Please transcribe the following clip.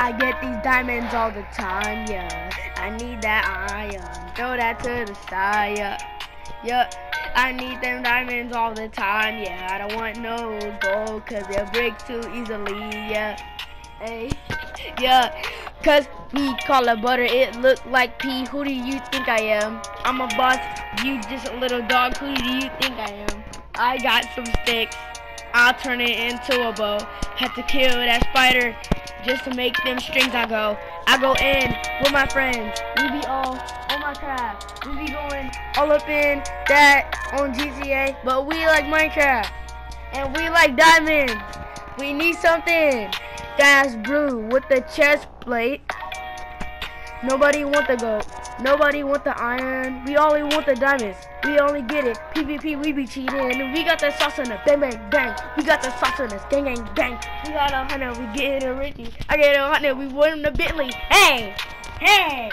I get these diamonds all the time, yeah. I need that iron, throw that to the side, yeah. Yeah, I need them diamonds all the time, yeah. I don't want no gold, cause they'll break too easily, yeah. Hey, yeah, cause me call it butter, it look like pee. Who do you think I am? I'm a boss, you just a little dog. Who do you think I am? I got some sticks, I'll turn it into a bow. Had to kill that spider just to make them strings I go. I go in with my friends, we be all on Minecraft. We be going all up in that on GTA, but we like Minecraft. And we like diamonds. We need something that's blue with the chest plate. Nobody want the gold. Nobody want the iron. We only want the diamonds. We only get it. PvP, we be cheating. We got the sauce on us. Bang, bang, bang. We got the sauce on us. Gang, gang, bang. We got a hundred. We get a Richie. I get a hundred. We win the Bentley. Hey, hey.